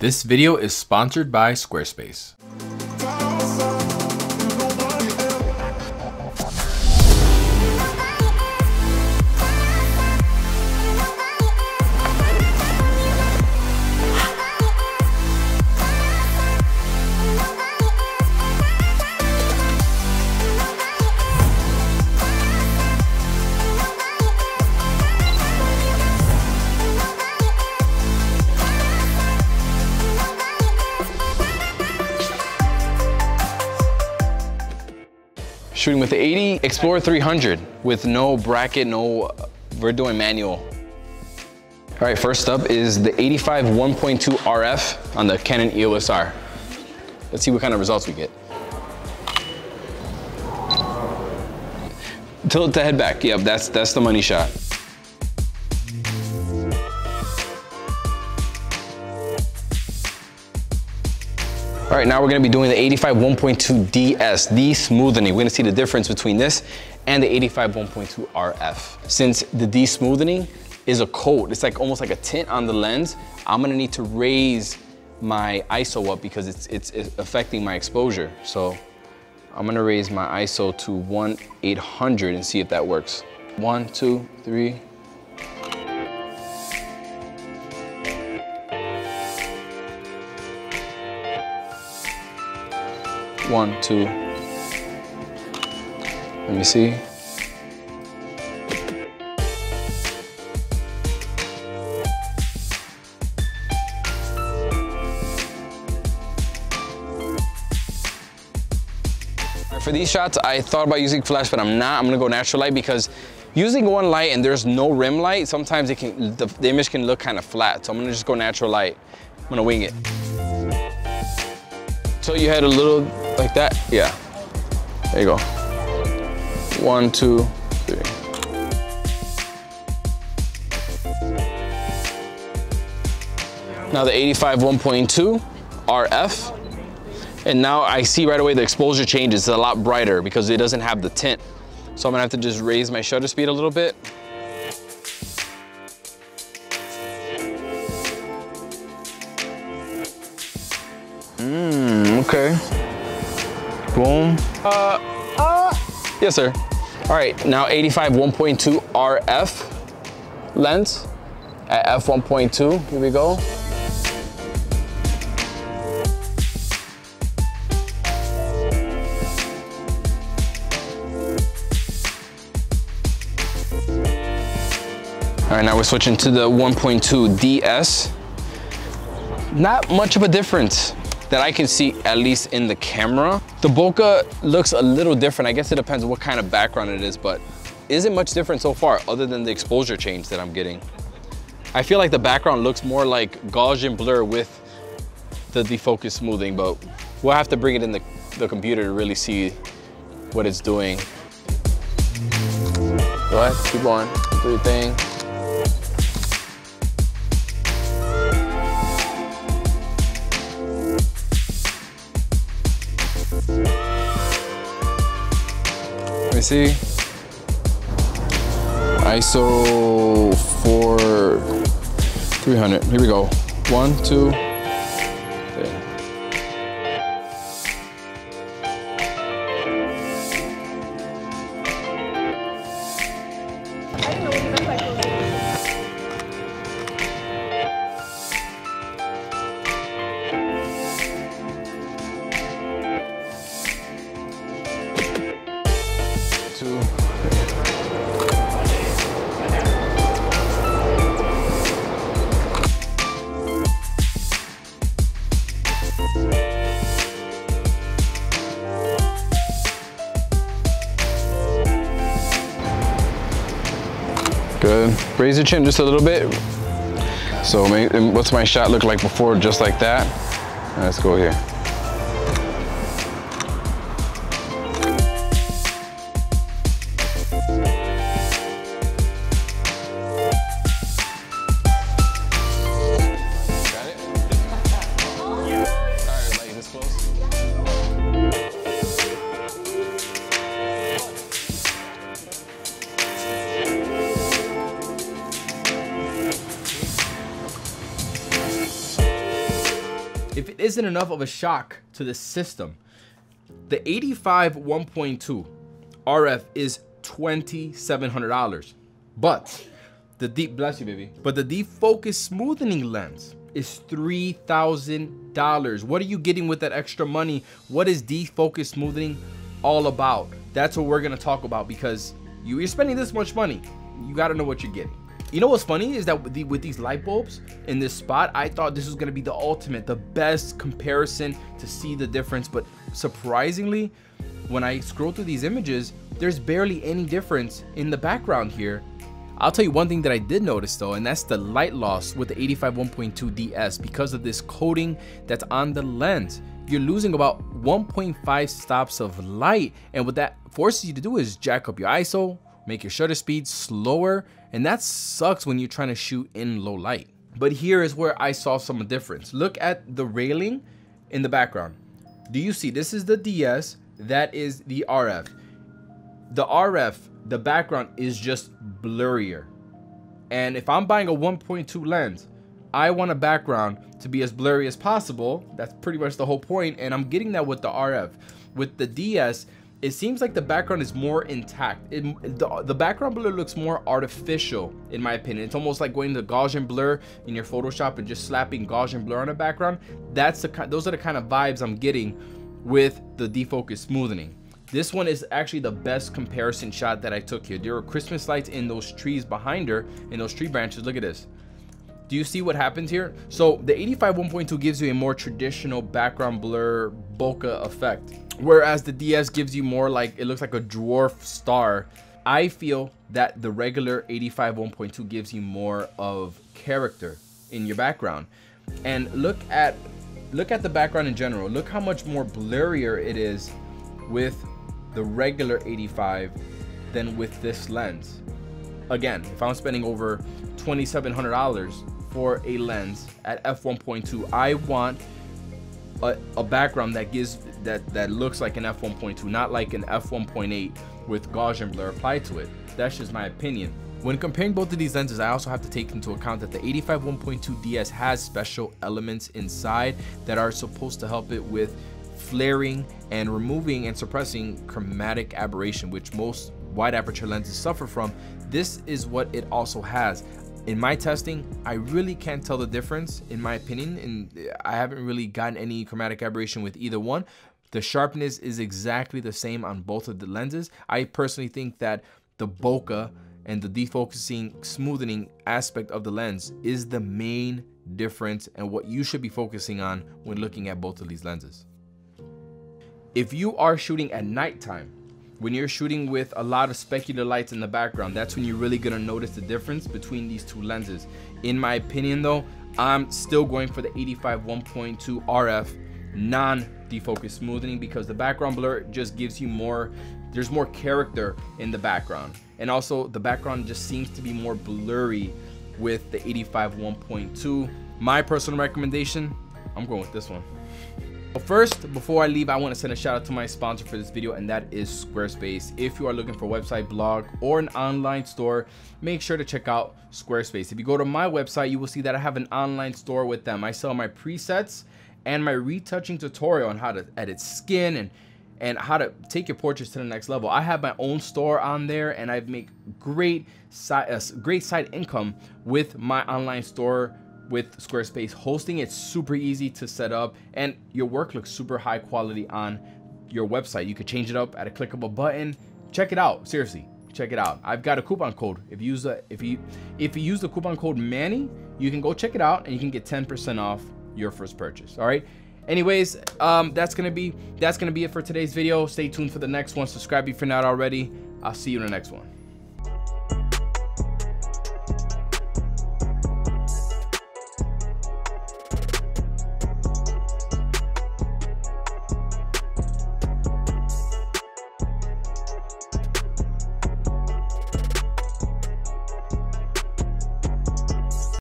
This video is sponsored by Squarespace. Shooting with the 80 Explorer 300 with no bracket, no, uh, we're doing manual. All right, first up is the 85 1.2 RF on the Canon EOS R. Let's see what kind of results we get. Tilt the head back. Yep, that's, that's the money shot. All right, now we're gonna be doing the 85 1.2 DS, the smoothening. We're gonna see the difference between this and the 85 1.2 RF. Since the de-smoothening is a coat, it's like almost like a tint on the lens, I'm gonna need to raise my ISO up because it's, it's, it's affecting my exposure. So I'm gonna raise my ISO to 1-800 and see if that works. One, two, three, One, two. Let me see. For these shots, I thought about using flash, but I'm not. I'm gonna go natural light because using one light and there's no rim light, sometimes it can, the, the image can look kind of flat. So I'm gonna just go natural light. I'm gonna wing it. So you had a little like that? Yeah. There you go. One, two, three. Now the 85 1.2 RF. And now I see right away the exposure changes. It's a lot brighter because it doesn't have the tint. So I'm gonna have to just raise my shutter speed a little bit. Mmm, okay. Boom. Uh, uh, yes, sir. All right, now 85 1.2 RF lens at f1.2. Here we go. All right, now we're switching to the 1.2 DS. Not much of a difference that I can see, at least in the camera. The bokeh looks a little different. I guess it depends what kind of background it is, but isn't much different so far other than the exposure change that I'm getting. I feel like the background looks more like Gaussian blur with the defocus smoothing, but we'll have to bring it in the, the computer to really see what it's doing. Ahead, keep going, do your thing. See. ISO for 300. Here we go. One, two, Good. Raise your chin just a little bit. So what's my shot look like before, just like that? Let's go here. Isn't enough of a shock to the system, the 85 1.2 RF is $2,700. But the deep, bless you, baby. But the defocus smoothening lens is $3,000. What are you getting with that extra money? What is defocus smoothing all about? That's what we're gonna talk about because you're spending this much money. You gotta know what you're getting. You know what's funny is that with, the, with, these light bulbs in this spot, I thought this was gonna be the ultimate, the best comparison to see the difference. But surprisingly, when I scroll through these images, there's barely any difference in the background here. I'll tell you one thing that I did notice though, and that's the light loss with the 85 1.2 DS because of this coating that's on the lens. You're losing about 1.5 stops of light, and what that forces you to do is jack up your ISO, make your shutter speed slower, and that sucks when you're trying to shoot in low light. But here is where I saw some difference. Look at the railing in the background. Do you see, this is the DS, that is the RF. The RF, the background is just blurrier. And if I'm buying a 1.2 lens, I want a background to be as blurry as possible. That's pretty much the whole point, and I'm getting that with the RF. With the DS, it seems like the background is more intact. It, the, the background blur looks more artificial, in my opinion. It's almost like going to Gaussian blur in your Photoshop and just slapping Gaussian blur on a background. That's the those are the kind of vibes I'm getting with the defocus smoothing. This one is actually the best comparison shot that I took here. There were Christmas lights in those trees behind her, in those tree branches. Look at this. Do you see what happens here? So the 85 1.2 gives you a more traditional background blur bokeh effect. Whereas the DS gives you more like, it looks like a dwarf star. I feel that the regular 85 1.2 gives you more of character in your background. And look at look at the background in general. Look how much more blurrier it is with the regular 85 than with this lens. Again, if I'm spending over $2,700 for a lens at f1.2, I want a, a, background that gives that that looks like an f1.2 not like an f1.8 with Gaussian blur applied to it. That's just my opinion. When comparing both of these lenses I also have to take into account that the 85 1.2 DS has special elements inside that are supposed to help it with flaring and removing and suppressing chromatic aberration which most wide aperture lenses suffer from. This is what it also has in my testing, I really can't tell the difference in my opinion, and I haven't really gotten any chromatic aberration with either one. The sharpness is exactly the same on both of the lenses. I personally think that the bokeh and the defocusing smoothing aspect of the lens is the main difference and what you should be focusing on when looking at both of these lenses. If you are shooting at nighttime, when you're shooting with a lot of specular lights in the background, that's when you're really gonna notice the difference between these two lenses. In my opinion though, I'm still going for the 85 1.2 RF non defocus smoothing because the background blur just gives you more, there's more character in the background. And also the background just seems to be more blurry with the 85 1.2. My personal recommendation, I'm going with this one. But first, before I leave, I want to send a shout out to my sponsor for this video, and that is Squarespace. If you are looking for a website, blog, or an online store, make sure to check out Squarespace. If you go to my website, you will see that I have an online store with them. I sell my presets and my retouching tutorial on how to edit skin and and how to take your portraits to the next level. I have my own store on there and I make great side, uh, great side income with my online store with Squarespace hosting. It's super easy to set up and your work looks super high quality on your website. You could change it up at a click of a button. Check it out. Seriously, check it out. I've got a coupon code. If you use a, if you if you use the coupon code Manny, you can go check it out and you can get 10% off your first purchase. All right. Anyways, um, that's gonna be that's gonna be it for today's video. Stay tuned for the next one. Subscribe if you're not already. I'll see you in the next one.